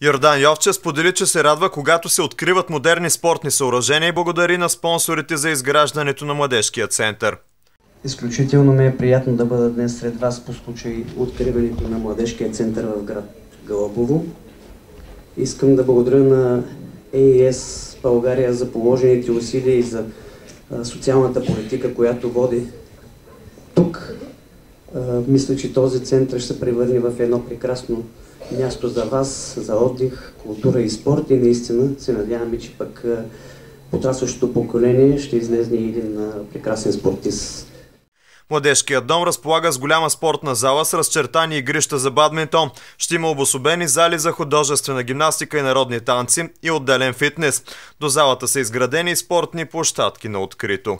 Йордан Йовче сподели, че се радва, когато се откриват модерни спортни съоръжения и благодари на спонсорите за изграждането на младежкия център. Изключително ми е приятно да бъда днес сред вас по случай откриването на младежкия център в град Галабово. Искам да благодаря на ЕИС България за положените усилия и за социалната политика, която води тук. Мисля, че този център ще се превърне в едно прекрасно място за вас, за отдих, култура и спорт и наистина се надяваме, че пък потрасващото поколение ще излезне един прекрасен спортист. Младежкият дом разполага с голяма спортна зала с разчертани игрища за бадминтон. Ще има обособени зали за художествена гимнастика и народни танци и отделен фитнес. До залата са изградени спортни площадки на открито.